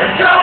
Let's go!